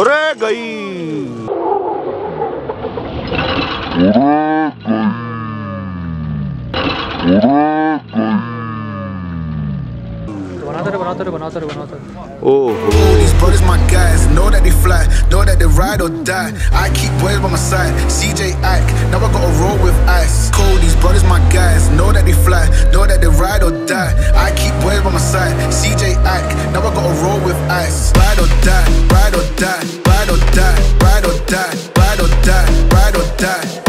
अरे गई बनाते रहे बनाते रहे बनाते रहे बनाते रहे ओहो These brothers my guys, know that they fly, know that they ride or die. I keep boys by my side, CJ Ike, now I gotta roll with ice. Cold, these brothers my guys, know that they fly, know that they ride or die. I keep boys by my side, CJ Ike, now I gotta roll with ice. ride or die, ride or die, ride or die, ride or die, ride or die, ride or die.